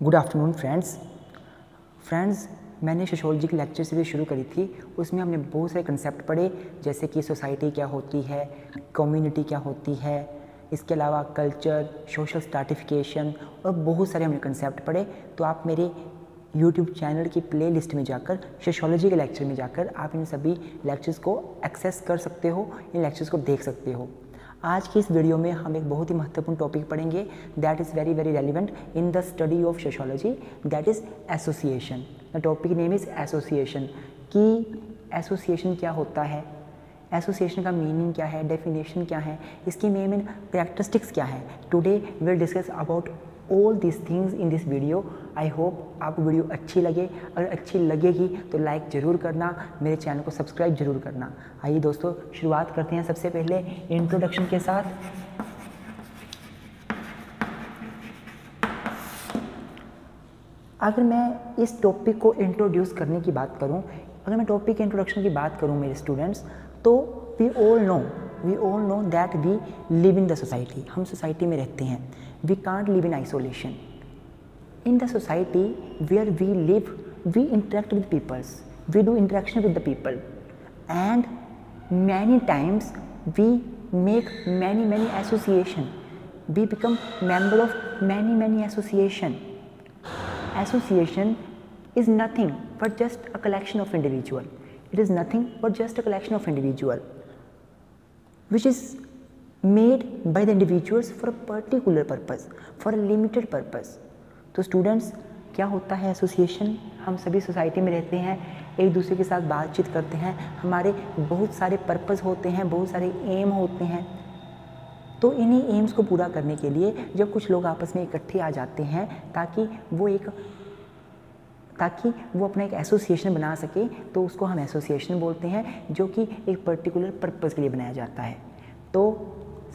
Good afternoon friends friends मैंने sociology की lecture series शुरू करी थी। उसमें हमने बहुत सारे कंसेप्ट पढ़े, जैसे कि सोसाइटी क्या होती है कम्युनिटी क्या होती है, इसके अलावा कल्चर सोशल स्टार्टिफिकेशन और बहुत सारे हमने कंसेप्ट पढ़े। तो आप मेरे यूट्यूब चैनल की प्ले लिस्ट में जाकर सोशोलॉजी के लेक्चर में जाकर, आप इन सभी लेक्चर्स को एक्सेस कर सकते हो, इन लेक्चर्स को देख सकते हो। आज की इस वीडियो में हम एक बहुत ही महत्वपूर्ण टॉपिक पढ़ेंगे that is very very relevant in the study of sociology that is association the topic name is association कि एसोसिएशन क्या होता है? एसोसिएशन का मीनिंग क्या है? डेफिनेशन क्या है? इसकी मेन मेन करेक्टरिस्टिक्स क्या है? Today will discuss about all this things in this video I hope आपको वीडियो अच्छी लगे। अगर अच्छी लगेगी तो लाइक ज़रूर करना। मेरे चैनल को सब्सक्राइब ज़रूर करना। आइए दोस्तों, शुरुआत करते हैं सबसे पहले इंट्रोडक्शन के साथ। अगर मैं इस टॉपिक को इंट्रोड्यूस करने की बात करूँ, अगर मैं टॉपिक के इंट्रोडक्शन की बात करूँ मेरे स्टूडेंट्स तो we all know we all know that we live in the society हम सोसाइटी में रहते हैं। We can't live in isolation. In the society where we live we interact with peoples. We do interaction with the people. And many times we make many many association. We become member of many many association. Association is nothing but just a collection of individual. It is nothing but just a collection of individual which is made by the individuals for a particular purpose, for a limited purpose. तो students क्या होता है association हम सभी society में रहते हैं एक दूसरे के साथ बातचीत करते हैं हमारे बहुत सारे पर्पज़ होते हैं बहुत सारे एम होते हैं। तो इन्हीं एम्स को पूरा करने के लिए जब कुछ लोग आपस में इकट्ठे आ जाते हैं ताकि वो एक ताकि वो अपना एक एसोसिएशन बना सके तो उसको हम एसोसिएशन बोलते हैं जो कि एक पर्टिकुलर पर्पज़ के लिए बनाया जाता है। तो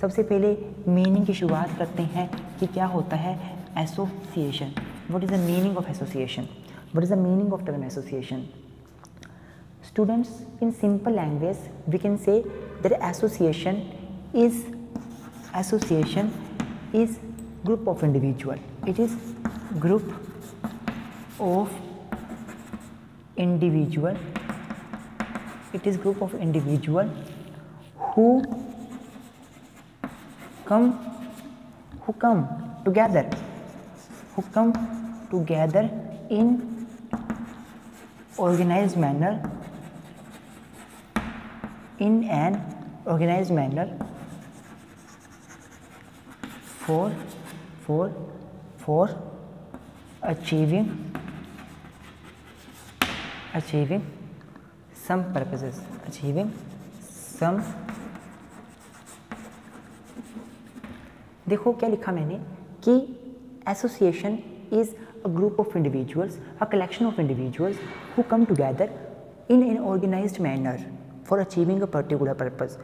सबसे पहले मीनिंग की शुरुआत करते हैं कि क्या होता है association what is the meaning of association what is the meaning of the association students in simple language we can say that association is association is group of individual it is group of individual it is group of individual who come who come together who come together in organized manner in an organized manner for for for achieving achieving some purposes achieving some देखो क्या लिखा मैंने कि association is a group of individuals a collection of individuals who come together in an organized manner for achieving a particular purpose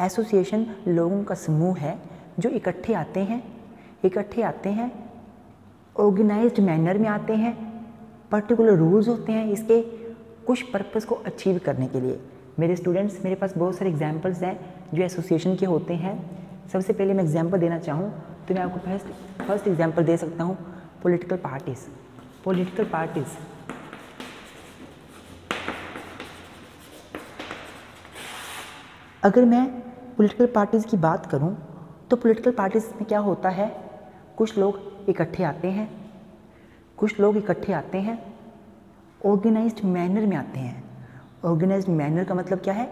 association लोगों का समूह है जो इकट्ठे आते हैं, इकट्ठे आते हैं ऑर्गेनाइज्ड मैनर में आते हैं पर्टिकुलर रूल्स होते हैं इसके कुछ पर्पज़ को अचीव करने के लिए। मेरे स्टूडेंट्स मेरे पास बहुत सारे एग्जाम्पल्स हैं जो एसोसिएशन के होते हैं। सबसे पहले मैं एग्ज़ाम्पल देना चाहूँ तो मैं आपको फ़र्स्ट फ़र्स्ट एग्ज़ाम्पल दे सकता हूँ पॉलिटिकल पार्टीज़ पॉलिटिकल पार्टीज़ अगर मैं पॉलिटिकल पार्टीज़ की बात करूँ तो पॉलिटिकल पार्टीज़ में क्या होता है? कुछ लोग इकट्ठे आते हैं, कुछ लोग इकट्ठे आते हैं ऑर्गेनाइज्ड मैनर में आते हैं. ऑर्गेनाइज्ड मैनर का मतलब क्या है?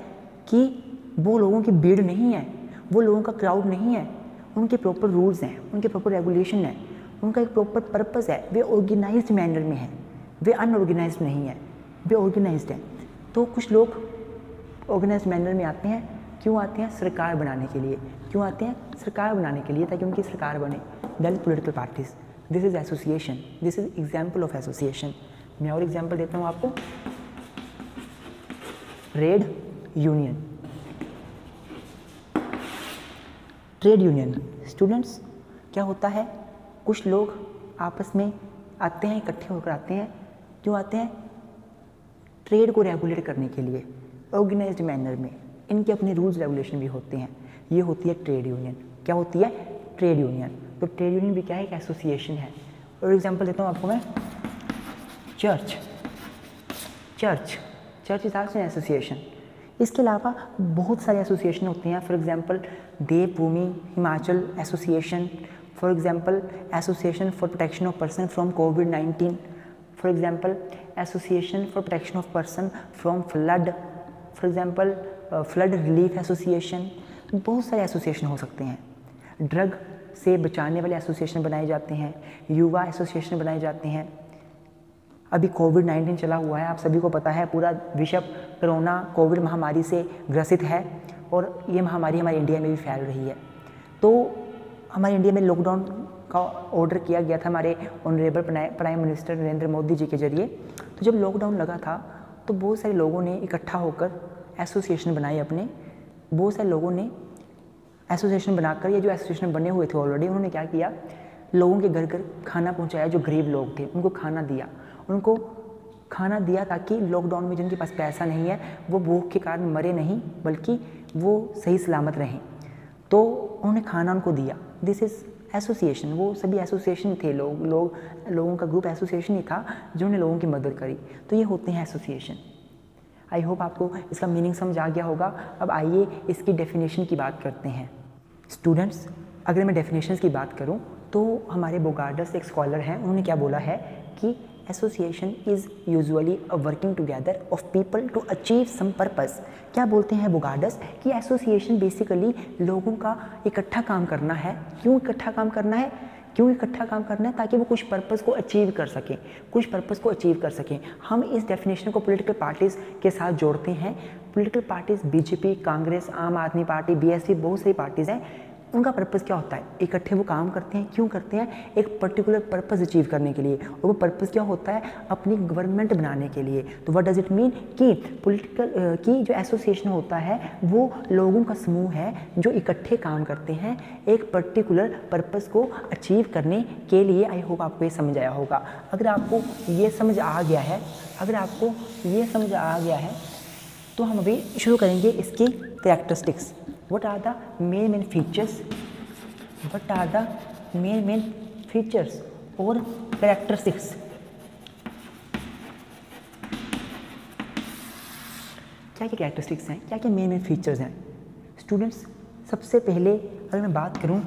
कि वो लोगों की भीड़ नहीं है वो लोगों का क्राउड नहीं है। उनके प्रॉपर रूल्स हैं, उनके प्रॉपर रेगुलेशन है, उनका एक प्रॉपर पर्पज़ है। वे ऑर्गेनाइज मैनर में है। वे अनऑर्गेनाइज नहीं है। वे ऑर्गेनाइज हैं। तो कुछ लोग ऑर्गेनाइज मैनर में आते हैं, क्यों आते हैं? सरकार बनाने के लिए। क्यों आते हैं? सरकार बनाने के लिए, ताकि उनकी सरकार बने। Then political parties this is association this is example of association मैं और एग्ज़ाम्पल देता हूँ आपको। Red union trade union. Students, क्या होता है? कुछ लोग आपस में आते हैं, इकट्ठे होकर आते हैं। क्यों आते हैं? ट्रेड को रेगुलेट करने के लिए ऑर्गेनाइज्ड मैनर में। इनके अपने रूल्स रेगुलेशन भी होते हैं। ये होती है ट्रेड यूनियन क्या होती है? ट्रेड यूनियन तो ट्रेड यूनियन भी क्या है? एक एसोसिएशन है। और एग्जांपल देता हूँ आपको मैं। Church church church is also association इसके अलावा बहुत सारे एसोसिएशन होते हैं। For example Devbhoomi, Himachal association for example association for protection of person from Covid nineteen for example association for protection of person from flood for example flood relief association बहुत सारे association हो सकते हैं। Drug से बचाने वाले association बनाए जाते हैं, युवा एसोसिएशन बनाए जाते हैं। अभी कोविड नाइन्टीन चला हुआ है, आप सभी को पता है, पूरा विश्व कोरोना कोविड महामारी से ग्रसित है और ये महामारी हमारे इंडिया में भी फैल रही है। तो हमारे इंडिया में लॉकडाउन का ऑर्डर किया गया था हमारे honourable prime minister Narendra Modi ji के ज़रिए। तो जब लॉकडाउन लगा था तो बहुत सारे लोगों ने इकट्ठा होकर एसोसिएशन बनाए अपने। बहुत सारे लोगों ने एसोसिएशन बनाकर, ये जो एसोसिएशन बने हुए थे ऑलरेडी उन्होंने क्या किया? लोगों के घर घर खाना पहुँचाया, जो गरीब लोग थे, उनको खाना दिया। उनको खाना दिया ताकि लॉकडाउन में जिनके पास पैसा नहीं है, वो भूख के कारण मरे नहीं, बल्कि वो सही सलामत रहें। तो उन्होंने खाना उनको दिया। दिस इज़ एसोसिएशन वो सभी एसोसिएशन थे लोग लोग, लोगों का ग्रुप एसोसिएशन ही था, जिन्होंने लोगों की मदद करी। तो ये होते हैं एसोसिएशन आई होप आपको इसका मीनिंग समझ आ गया होगा। अब आइए इसकी डेफिनेशन की बात करते हैं। स्टूडेंट्स अगर मैं डेफिनेशन की बात करूँ तो हमारे बोगार्डस एक स्कॉलर हैं। उन्होंने क्या बोला है कि association is usually working together of people to achieve some purpose क्या बोलते हैं बोगार्डस कि एसोसिएशन बेसिकली लोगों का इकट्ठा काम करना है। क्यों इकट्ठा काम करना है? क्यों इकट्ठा काम करना है? ताकि वो कुछ पर्पज़ को अचीव कर सकें। कुछ पर्पज़ को अचीव कर सकें। हम इस डेफिनेशन को पॉलिटिकल पार्टीज़ के साथ जोड़ते हैं। पॉलिटिकल पार्टीज़ बीजेपी कांग्रेस आम आदमी पार्टी बीएसपी बहुत सारी पार्टीज़ हैं। उनका पर्पज़ क्या होता है? इकट्ठे वो काम करते हैं। क्यों करते हैं? एक पर्टिकुलर पर्पज़ अचीव करने के लिए। और वो पर्पज़ क्या होता है? अपनी गवर्नमेंट बनाने के लिए। तो व्हाट डज इट मीन कि पॉलिटिकल की जो एसोसिएशन होता है, वो लोगों का समूह है जो इकट्ठे काम करते हैं एक पर्टिकुलर पर्पज़ को अचीव करने के लिए। आई होप आपको ये समझ आया होगा। अगर आपको ये समझ आ गया है, अगर आपको ये समझ आ गया है तो हम अभी शुरू करेंगे इसकी characteristics what are the main main features? What are the main main features or characteristics? क्या क्या कैरेक्टरिस्टिक्स हैं? क्या क्या मेन मेन फीचर्स हैं? स्टूडेंट्स सबसे पहले अगर मैं बात करूँ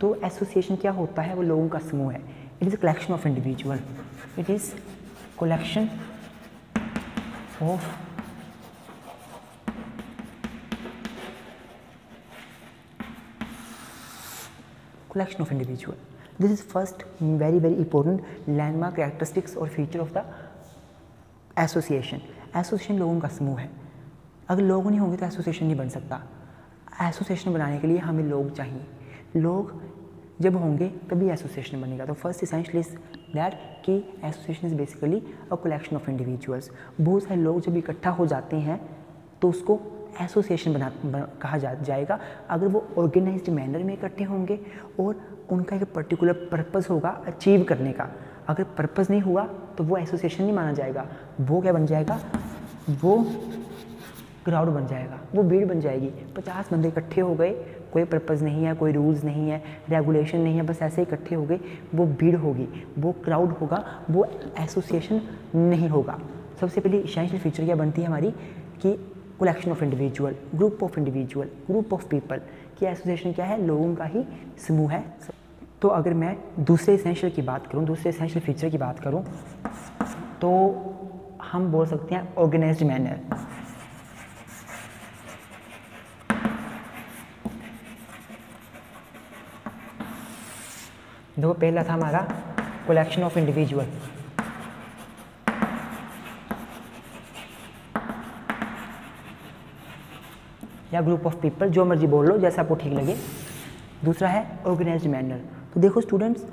तो एसोसिएशन क्या होता है? वो लोगों का समूह है। It is a collection of individual it is collection of collection of individual. This is first very very important landmark characteristics or feature of the association association लोगों का समूह है। अगर लोग नहीं होंगे तो एसोसिएशन नहीं बन सकता। एसोसिएशन बनाने के लिए हमें लोग चाहिए। लोग जब होंगे, तभी एसोसिएशन बनेगा। तो फ़र्स्ट इसेंशियल इज़ दैट कि association is basically a collection of individuals बहुत सारे लोग जब इकट्ठा हो जाते हैं तो उसको एसोसिएशन बना, कहा जा जाएगा। अगर वो ऑर्गेनाइज्ड मैनर में इकट्ठे होंगे और उनका एक पर्टिकुलर पर्पज़ होगा अचीव करने का। अगर पर्पज़ नहीं हुआ तो वो एसोसिएशन नहीं माना जाएगा। वो क्या बन जाएगा? वो क्राउड बन जाएगा। वो भीड़ बन जाएगी। पचास बंदे इकट्ठे हो गए। कोई पर्पज़ नहीं है कोई रूल्स नहीं है रेगुलेशन नहीं है बस ऐसे इकट्ठे हो गए। वो भीड़ होगी। वो क्राउड होगा। वो एसोसिएशन नहीं होगा। सबसे पहले इसेंशियल फीचर क्या बनती है हमारी? कि collection of individual group of individual group of people की एसोसिएशन क्या है? लोगों का ही समूह है। तो अगर मैं दूसरे इसेंशियल की बात करूँ, दूसरे इसेंशियल फीचर की बात करूँ तो हम बोल सकते हैं ऑर्गेनाइज मैनर देखो, पहला था हमारा कलेक्शन ऑफ़ इंडिविजुअल या ग्रुप ऑफ़ पीपल जो मर्ज़ी बोल लो, जैसा आपको ठीक लगे। दूसरा है ऑर्गेनाइज मैनर तो देखो स्टूडेंट्स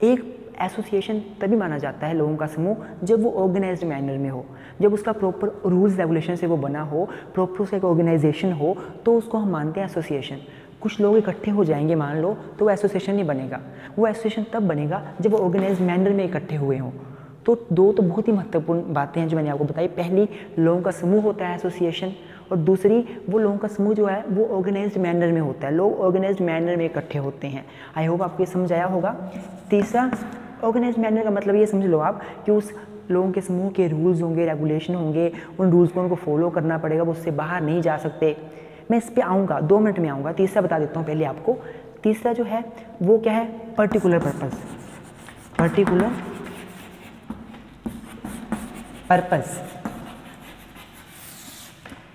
एक एसोसिएशन तभी माना जाता है लोगों का समूह, जब वो ऑर्गेनाइज्ड मैनर में हो। जब उसका प्रॉपर रूल्स रेगुलेशन से वो बना हो प्रॉपर उसका एक ऑर्गेनाइजेशन हो तो उसको हम मानते हैं एसोसिएशन कुछ लोग इकट्ठे हो जाएँगे, मान लो तो वो एसोसिएशन नहीं बनेगा। वो एसोसिएशन तब बनेगा जब वो ऑर्गेनाइज मैनर में इकट्ठे हुए हों। तो दो तो बहुत ही महत्वपूर्ण बातें हैं जो मैंने आपको बताई। पहली, लोगों का समूह होता है एसोसिएशन और दूसरी, वो लोगों का समूह जो है, वो ऑर्गेनाइज्ड मैनर में होता है। लोग ऑर्गेनाइज्ड मैनर में इकट्ठे होते हैं। आई होप आपको ये समझ आया होगा। तीसरा ऑर्गेनाइज मैनर का मतलब ये समझ लो आप कि उस लोगों के समूह के रूल्स होंगे रेगुलेशन होंगे, उन रूल्स को उनको फॉलो करना पड़ेगा, वो उससे बाहर नहीं जा सकते। मैं इस पर आऊँगा, दो मिनट में आऊँगा, तीसरा बता देता हूँ पहले आपको। तीसरा जो है, वो क्या है? पर्टिकुलर पर्पज़ पर्टिकुलर पर्पज़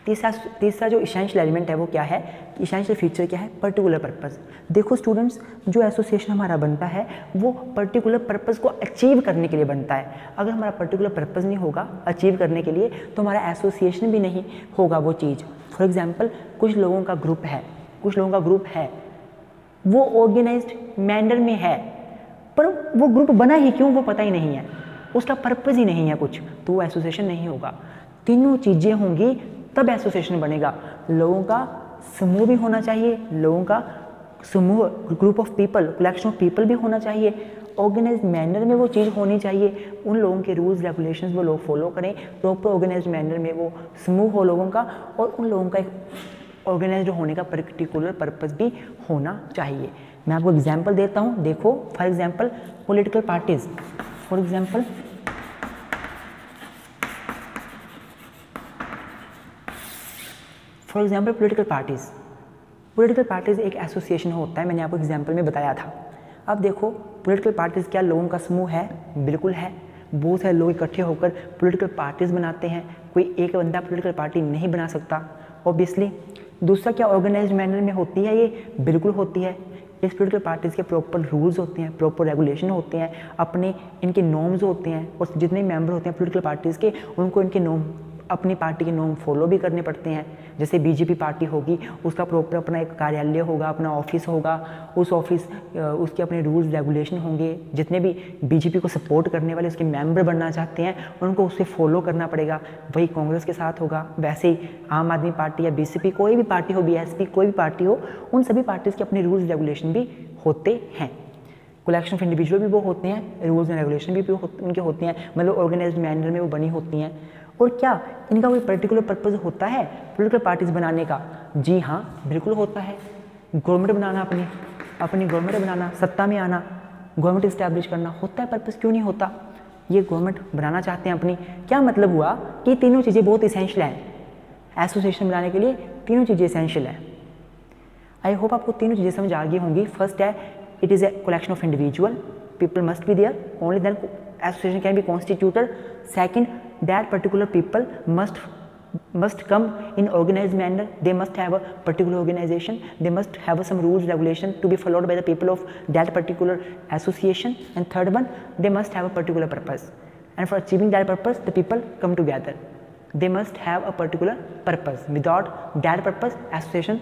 तीसरा तीसरा जो इसेंशियल एलिमेंट है वो क्या है? इसेंशियल फीचर क्या है? पर्टिकुलर पर्पज़ देखो स्टूडेंट्स जो एसोसिएशन हमारा बनता है, वो पर्टिकुलर पर्पज़ को अचीव करने के लिए बनता है। अगर हमारा पर्टिकुलर पर्पज़ नहीं होगा अचीव करने के लिए तो हमारा एसोसिएशन भी नहीं होगा वो चीज़। फॉर एग्ज़ाम्पल कुछ लोगों का ग्रुप है, कुछ लोगों का ग्रुप है, वो ऑर्गेनाइज मैनर में है, पर वो ग्रुप बना ही क्यों, वो पता ही नहीं है। उसका पर्पज़ ही नहीं है कुछ तो वो एसोसिएशन नहीं होगा। तीनों चीज़ें होंगी तब एसोसिएशन बनेगा। लोगों का समूह भी होना चाहिए, लोगों का समूह group of people collection of people भी होना चाहिए। ऑर्गेनाइज मैनर में वो चीज़ होनी चाहिए। उन लोगों के रूल्स रेगुलेशन वो लोग फॉलो करें। प्रॉपर ऑर्गेनाइज मैनर में वो समूह हो लोगों का और उन लोगों का एक ऑर्गेनाइज होने का पर्टिकुलर पर्पज़ भी होना चाहिए। मैं आपको एग्ज़ाम्पल देता हूँ। देखो for example political parties for example for example political parties political parties एक एसोसिएशन होता है, मैंने आपको एग्ज़ाम्पल में बताया था। अब देखो पोलिटिकल पार्टीज़ क्या लोगों का समूह है? बिल्कुल है। बहुत सारे लोग इकट्ठे होकर पोलिटिकल पार्टीज़ बनाते हैं। कोई एक बंदा पोलिटिकल पार्टी नहीं बना सकता ऑब्वियसली दूसरा क्या ऑर्गेनाइज मैनर में होती है ये? बिल्कुल होती है। इस पोलिटिकल पार्टीज़ के प्रॉपर रूल्स होते हैं प्रॉपर रेगुलेशन होते हैं। अपने इनके नॉर्म्स होते हैं, और जितने मेंबर होते हैं पोलिटिकल पार्टीज़ के, उनको इनके नॉर्म अपनी पार्टी के नॉर्म फॉलो भी करने पड़ते हैं। जैसे बीजेपी पार्टी होगी उसका प्रॉपर अपना एक कार्यालय होगा अपना ऑफ़िस होगा। उस ऑफ़िस उसके अपने रूल्स रेगुलेशन होंगे। जितने भी बीजेपी को सपोर्ट करने वाले उसके मेंबर बनना चाहते हैं उनको उसे फॉलो करना पड़ेगा। वही कांग्रेस के साथ होगा। वैसे ही आम आदमी पार्टी या बीसीपी कोई भी पार्टी हो बीएसपी कोई भी पार्टी हो उन सभी पार्टीज़ के अपने रूल्स रेगुलेशन भी होते हैं। कलेक्शन ऑफ़ इंडिविजुअल भी वो होते हैं रूल्स एंड रेगुलेशन भी, भी उनके होते हैं। मतलब ऑर्गेनाइज मैनर में वो बनी होती हैं। और क्या? इनका कोई पर्टिकुलर पर्पज़ होता है पोलिटिकल पार्टीज़ बनाने का? जी हाँ बिल्कुल होता है। गवर्नमेंट बनाना अपनी अपनी गवर्नमेंट बनाना, सत्ता में आना गवर्नमेंट इस्टेब्लिश करना, होता है पर्पज़ क्यों नहीं होता? ये गवर्नमेंट बनाना चाहते हैं अपनी। क्या मतलब हुआ कि तीनों चीज़ें बहुत इसेंशियल हैं? एसोसिएशन बनाने के लिए तीनों चीज़ें इसेंशियल हैं। आई होप आपको तीनों चीज़ें समझ आ गई होंगी। फ़र्स्ट है it is a collection of individual people must be there only then association can be constituted second that particular people must must come in organized manner they must have a particular organization they must have some rules regulation to be followed by the people of that particular association and third one they must have a particular purpose and for achieving that purpose the people come together they must have a particular purpose without that purpose association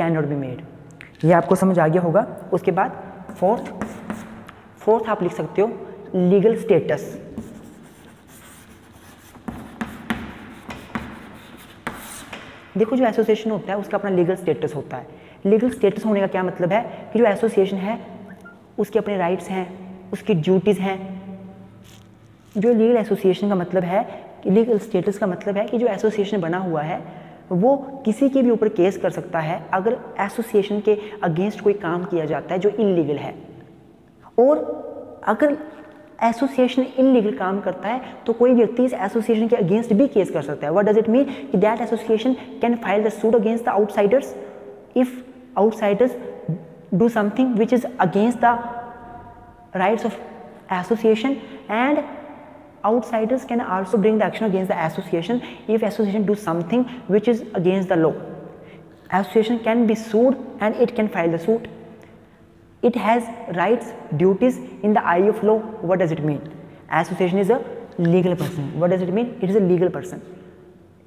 cannot be made ये आपको समझ आ गया होगा उसके बाद fourth fourth आप लिख सकते हो लीगल स्टेटस देखो जो एसोसिएशन होता है, उसका अपना लीगल स्टेटस होता है। लीगल स्टेटस होने का क्या मतलब है? कि जो एसोसिएशन है, उसके अपने राइट्स हैं, उसकी ड्यूटीज़ हैं। जो लीगल एसोसिएशन का मतलब है लीगल स्टेटस का मतलब है कि जो एसोसिएशन बना हुआ है, वो किसी के भी ऊपर केस कर सकता है, अगर एसोसिएशन के अगेंस्ट कोई काम किया जाता है जो इलीगल है। और अगर एसोसिएशन इनलीगल काम करता है तो कोई व्यक्ति इस एसोसिएशन के अगेंस्ट भी केस कर सकता है। वट डज इट मीन कि that association can file the suit against the outsiders if outsiders do something which is against the rights of association and outsiders can also bring the action against the association if association do something which is against the law association can be sued and it can file the suit it has rights, duties in the eye of law. What does it mean? Association is a legal person. What does it mean? It is a legal person.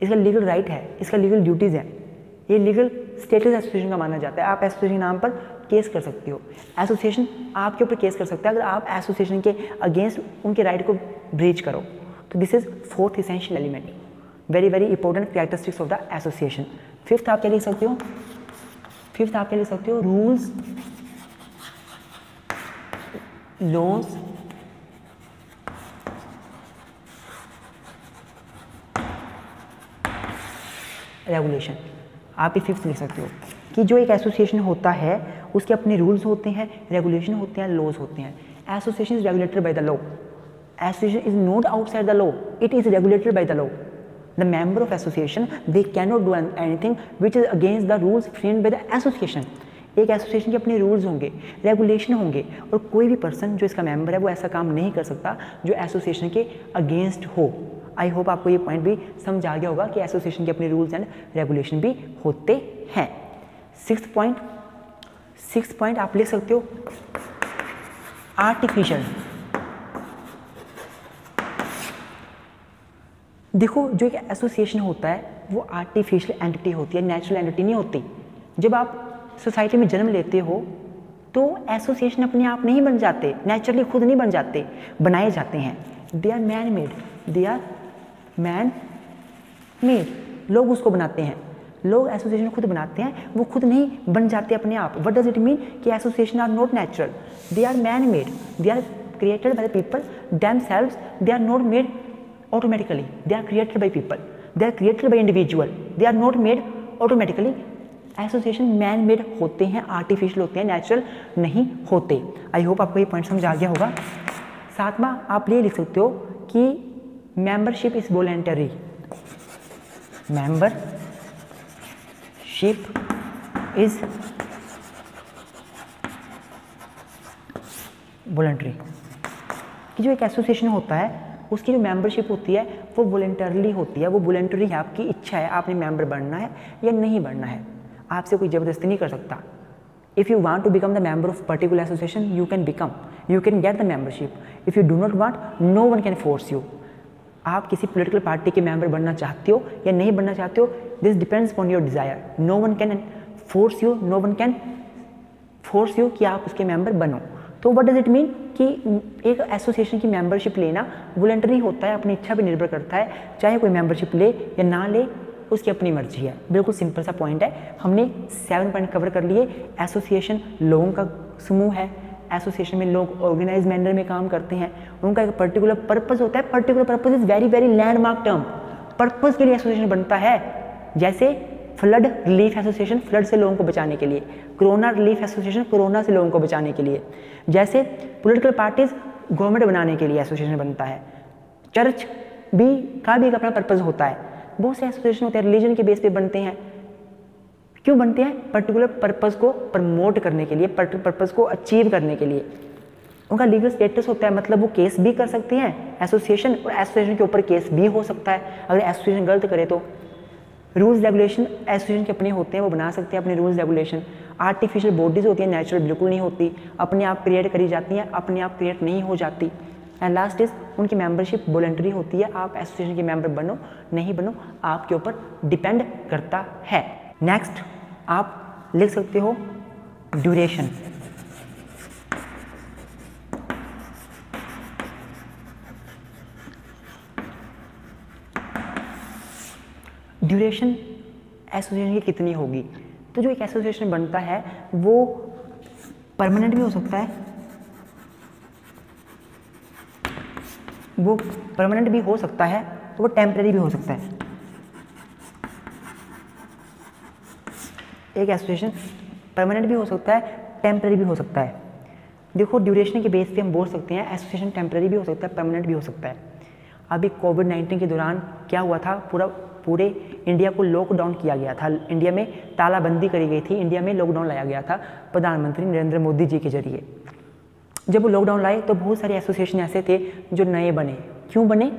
Legal right right है, इसका legal duties है. ये legal status association का माना जाता है. आप association नाम पर केस कर सकते हो. एसोसिएशन आपके ऊपर केस कर सकता है. अगर आप एसोसिएशन के अगेंस्ट उनके राइट को ब्रीच करो तो this is fourth essential element very very important characteristics of the association fifth आप क्या लिख सकते हो? फिफ्थ आप क्या लिख सकते हो? रूल्स laws रेगुलेशन आप ये फिफ्थ लिख सकते हो कि जो एक एसोसिएशन होता है, उसके अपने रूल्स होते हैं रेगुलेशन होते हैं लॉज होते हैं। Association is regulated by the law association is not outside the law it is regulated by the law the the member of association, they cannot do anything which is against the rules framed by the association. एक association के अपने rules होंगे regulation होंगे और कोई भी person जो इसका मेंबर है, वो ऐसा काम नहीं कर सकता जो एसोसिएशन के अगेंस्ट हो। आई होप आपको ये पॉइंट भी समझ आ गया होगा कि एसोसिएशन के अपने रूल्स एंड रेगुलेशन भी होते हैं। सिक्स पॉइंट सिक्स पॉइंट आप लिख सकते हो आर्टिफिशियल देखो, जो एक एसोसिएशन होता है, वो आर्टिफिशियल एंटिटी होती है नेचुरल एंटिटी नहीं होती। जब आप सोसाइटी में जन्म लेते हो तो एसोसिएशन अपने आप नहीं बन जाते नेचुरली खुद नहीं बन जाते, बनाए जाते हैं। They are man made they are man made लोग उसको बनाते हैं। लोग एसोसिएशन खुद बनाते हैं, वो खुद नहीं बन जाते अपने आप। वट डज इट मीन कि association are not natural they are man made they are created by the people themselves they are not made automatically. They are created by people. They are created by individual. They are not made automatically association man made होते हैं artificial होते हैं natural नहीं होते। आई hope आपको ये point समझ आ गया होगा। सातवा, आप ये लिख सकते हो कि membership is voluntary membership is voluntary कि जो एक एसोसिएशन होता है, उसकी जो मेंबरशिप होती है, वो वॉलेंटरली होती है। वो वॉलेंटरी है, आपकी इच्छा है, आपने मेंबर बनना है या नहीं बनना है। आपसे कोई ज़बरदस्ती नहीं कर सकता। If you want to become the member of particular association you can become you can get the membership if you do not want no one can force you आप किसी पोलिटिकल पार्टी के मेंबर बनना चाहते हो या नहीं बनना चाहते हो this depends on your desire no one can force you no one can force you कि आप उसके मेंबर बनो। तो वट डज इट मीन कि एक एसोसिएशन की मेंबरशिप लेना वॉलेंटरी होता है, अपनी इच्छा पर निर्भर करता है, चाहे कोई मेंबरशिप ले या ना ले उसकी अपनी मर्ज़ी है। बिल्कुल सिंपल सा पॉइंट है। हमने सेवन पॉइंट कवर कर लिए। एसोसिएशन लोगों का समूह है। एसोसिएशन में लोग ऑर्गेनाइज मैनर में काम करते हैं। उनका एक पर्टिकुलर पर्पज़ होता है। Particular purpose is very very landmark term purpose के लिए एसोसिएशन बनता है। जैसे फ्लड रिलीफ एसोसिएशन फ्लड से लोगों को बचाने के लिए। कोरोना रिलीफ एसोसिएशन कोरोना से लोगों को बचाने के लिए। जैसे पोलिटिकल पार्टीज़ गवर्नमेंट बनाने के लिए एसोसिएशन बनता है। चर्च भी का भी एक अपना पर्पज़ होता है। बहुत से एसोसिएशन होते हैं रिलीजन के बेस पे बनते हैं। क्यों बनते हैं? पर्टिकुलर पर्पज़ को प्रमोट करने के लिए पर्पज़ को अचीव करने के लिए। उनका लीगल स्टेटस होता है मतलब वो केस भी कर सकते हैं एसोसिएशन और एसोसिएशन के ऊपर केस भी हो सकता है। अगर एसोसिएशन गलत करे तो। रूल्स रेगुलेशन एसोसिएशन के अपने होते हैं, वो बना सकते हैं अपने रूल्स रेगुलेशन आर्टिफिशियल बॉडीज़ होती हैं नेचुरल बिल्कुल नहीं होती। अपने आप क्रिएट करी जाती हैं, अपने आप क्रिएट नहीं हो जाती। एंड लास्ट इज़ उनकी मेंबरशिप वॉलेंटरी होती है। आप एसोसिएशन के मेंबर बनो, नहीं बनो, आपके ऊपर डिपेंड करता है। नेक्स्ट आप लिख सकते हो ड्यूरेशन ड्यूरेशन एसोसिएशन की कितनी होगी? तो जो एक एसोसिएशन बनता है, वो परमानेंट भी हो सकता है वो परमानेंट भी हो सकता है तो वो टेम्प्रेरी भी हो सकता है। एक एसोसिएशन परमानेंट भी हो सकता है टेम्प्रेरी भी हो सकता है। देखो ड्यूरेशन के बेस पे हम बोल सकते हैं एसोसिएशन टेम्प्रेरी भी हो सकता है परमानेंट भी हो सकता है। अभी कोविड नाइन्टीन के दौरान क्या हुआ था? पूरा, पूरे इंडिया को लॉकडाउन किया गया था। इंडिया में तालाबंदी करी गई थी। इंडिया में लॉकडाउन लाया गया था प्रधानमंत्री नरेंद्र मोदी जी के ज़रिए। जब वो लॉकडाउन लाए तो बहुत सारे एसोसिएशन ऐसे थे जो नए बने। क्यों बने?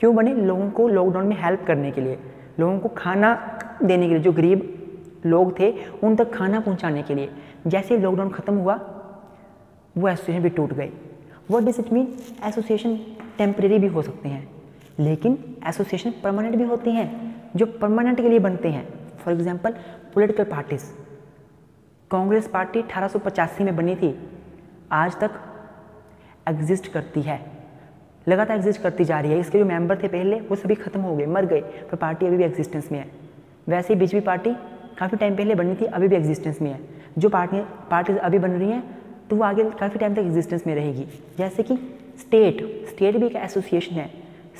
क्यों बने? लोगों को लॉकडाउन में हेल्प करने के लिए। लोगों को खाना देने के लिए, जो गरीब लोग थे, उन तक खाना पहुँचाने के लिए। जैसे लॉकडाउन ख़त्म हुआ, वो एसोसिएशन भी टूट गई। What does it mean association temporary भी हो सकते हैं, लेकिन एसोसिएशन परमानेंट भी होते हैं, जो परमानेंट के लिए बनते हैं। For example political parties Congress party अठारह में बनी थी। आज तक एग्जिस्ट करती है। लगातार एग्जिस्ट करती जा रही है। इसके जो मेंबर थे पहले, वो सभी खत्म हो गए, मर गए, पर पार्टी अभी भी एग्जिस्टेंस में है। वैसे ही बीजेपी पार्टी काफ़ी टाइम पहले बनी थी, अभी भी एग्जिस्टेंस में है। जो पार्टी पार्टीज़ अभी बन रही हैं तो वो आगे काफ़ी टाइम तक एग्जिस्टेंस में रहेगी। जैसे कि स्टेट स्टेट भी एक एसोसिएशन है।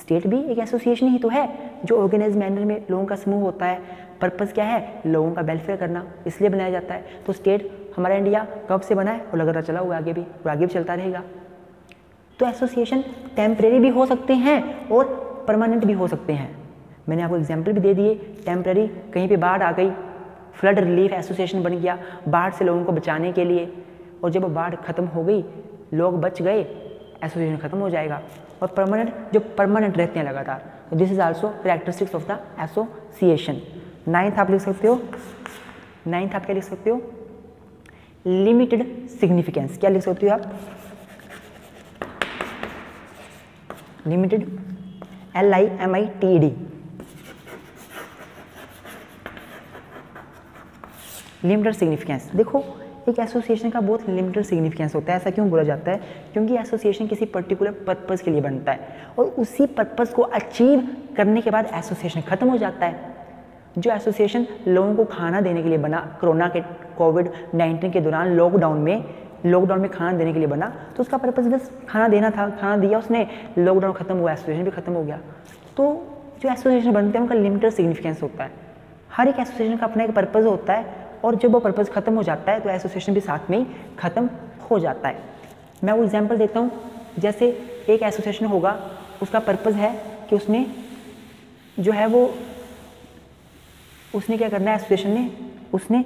स्टेट भी एक एसोसिएशन ही तो है, जो ऑर्गेनाइज मैनर में लोगों का समूह होता है। पर्पज़ क्या है? लोगों का वेलफेयर करना, इसलिए बनाया जाता है। तो स्टेट हमारा इंडिया कब से बना है? और लगातार चला हुआ आगे भी, और आगे भी चलता रहेगा। तो एसोसिएशन टेम्प्रेरी भी हो सकते हैं और परमानेंट भी हो सकते हैं। मैंने आपको एग्ज़ाम्पल भी दे दिए टेम्प्रेरी कहीं पे बाढ़ आ गई फ्लड रिलीफ एसोसिएशन बन गया बाढ़ से लोगों को बचाने के लिए। और जब बाढ़ ख़त्म हो गई, लोग बच गए एसोसिएशन ख़त्म हो जाएगा। और परमानेंट जो परमानेंट रहते हैं लगातार तो this is also characteristics of the association ninth आप लिख सकते हो। नाइन्थ आप क्या लिख सकते हो? लिमिटेड सिग्निफिकेंस क्या लिख सकते हो आप? Limited L I M I T D limited significance देखो, एक एसोसिएशन का बहुत लिमिटेड सिग्निफिकेंस होता है, ऐसा क्यों बोला जाता है? क्योंकि एसोसिएशन किसी पर्टिकुलर पर्पज़ के लिए बनता है और उसी पर्पज़ को अचीव करने के बाद एसोसिएशन ख़त्म हो जाता है। जो एसोसिएशन लोगों को खाना देने के लिए बना, कोरोना के कोविड नाइन्टीन के दौरान लॉकडाउन में लॉकडाउन में खाना देने के लिए बना तो उसका पर्पज़ बस खाना देना था, खाना दिया, उसने लॉकडाउन ख़त्म हुआ एसोसिएशन भी ख़त्म हो गया। तो जो एसोसिएशन बनते हैं, उनका लिमिटेड सिग्निफिकेंस होता है। हर एक एसोसिएशन का अपना एक पर्पज़ होता है, और जब वो पर्पज़ ख़त्म हो जाता है तो एसोसिएशन भी साथ में ही ख़त्म हो जाता है। मैं वो एग्ज़ाम्पल देता हूँ, जैसे एक एसोसिएशन होगा, उसका पर्पज़ है कि उसने जो है वो, उसने क्या करना है एसोसिएशन ने उसने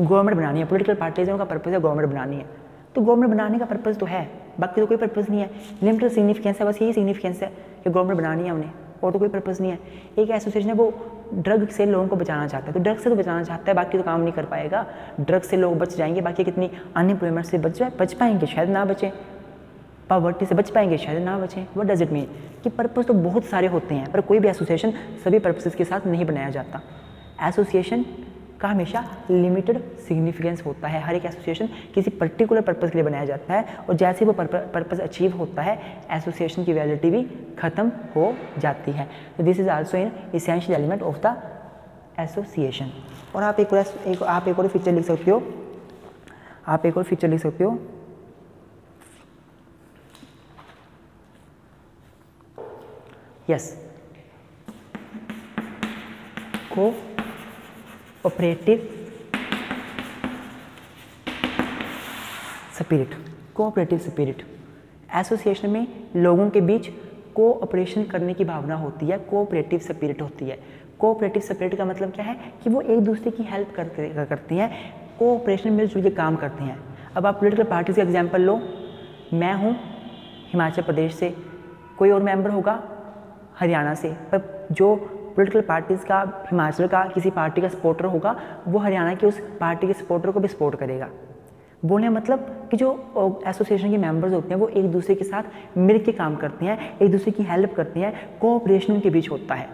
गवर्नमेंट बनानी है। पोलिटिकल पार्टीज़ का पर्पज़ है गवर्नमेंट बनानी है। तो गवर्नमेंट बनाने का पर्पज़ तो है, बाकी तो कोई पर्पज़ नहीं है। लिमिटेड सिग्निफिकेंस है, बस यही सिग्निफिकेंस है कि गवर्नमेंट बनानी है उन्हें, और तो कोई पर्पज़ नहीं है। एक एसोसिएशन है, वो ड्रग से लोगों को बचाना चाहता है। तो ड्रग से तो बचाना चाहता है, बाकी तो काम नहीं कर पाएगा। ड्रग से लोग बच जाएँगे, बाकी कितनी अनएम्प्लॉयमेंट से बच जाए, बच पाएँगे, शायद ना बचें। पावर्टी से बच पाएँगे, शायद ना बचें। वट डज इट मीन कि पर्पज़ तो बहुत सारे होते हैं, पर कोई भी एसोसिएशन सभी पर्पसेस के साथ नहीं बनाया जाता। एसोसिएशन का हमेशा लिमिटेड सिग्निफिकेंस होता है। हर एक एसोसिएशन किसी पर्टिकुलर पर्पज़ के लिए बनाया जाता है और जैसे वो पर्पज़ अचीव होता है एसोसिएशन की वैलिडिटी भी ख़त्म हो जाती है। तो this is also in essential element of the association और आप एक और एक, आप एक और फीचर लिख सकते हो। आप एक और फीचर लिख सकते हो। Yes cooperative spirit cooperative spirit association में लोगों के बीच कोऑपरेशन करने की भावना होती है कोऑपरेटिव स्पिरिट होती है। कोऑपरेटिव स्पिरिट का मतलब क्या है? कि वो एक दूसरे की हेल्प करते करते हैं कोऑपरेशन मिलजुल के काम करते हैं। अब आप पोलिटिकल पार्टीज़ का एग्ज़ाम्पल लो। मैं हूँ हिमाचल प्रदेश से, कोई और मेंबर होगा हरियाणा से। पर जो पोलिटिकल पार्टीज़ का हिमाचल का, किसी पार्टी का सपोर्टर होगा, वो हरियाणा की उस पार्टी के सपोर्टर को भी सपोर्ट करेगा। बोलने मतलब कि जो एसोसिएशन के मेंबर्स होते हैं, वो एक दूसरे के साथ मिल के काम करते हैं, एक दूसरे की हेल्प करते हैं कोऑपरेशन के बीच होता है।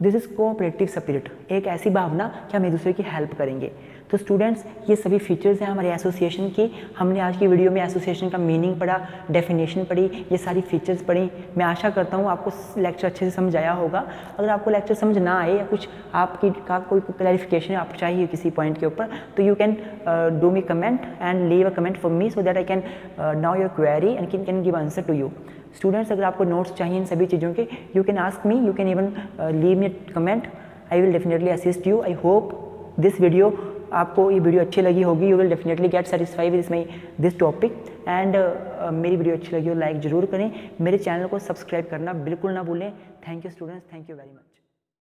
दिस इज़ कोऑपरेटिव स्पिरिट एक ऐसी भावना कि हम एक दूसरे की हेल्प करेंगे। तो स्टूडेंट्स ये सभी फीचर्स हैं हमारे एसोसिएशन की। हमने आज की वीडियो में एसोसिएशन का मीनिंग पढ़ा डेफिनेशन पढ़ी, ये सारी फीचर्स पढ़ी। मैं आशा करता हूँ आपको लेक्चर अच्छे से समझ आया होगा। अगर आपको लेक्चर समझ ना आए या कुछ आपकी का कोई क्लैरिफिकेशन आप चाहिए किसी पॉइंट के ऊपर तो you can do me comment and leave a comment for me so that I can now your query and can can give answer to you students अगर आपको नोट्स चाहिए इन सभी चीज़ों के you can ask me you can even leave me comment I will definitely assist you I hope this video आपको ये video अच्छी लगी होगी. You will definitely get satisfy with my this topic and मेरी वीडियो अच्छी लगी हो like ज़रूर करें. मेरे चैनल को सब्सक्राइब करना बिल्कुल ना भूलें. Thank you students thank you very much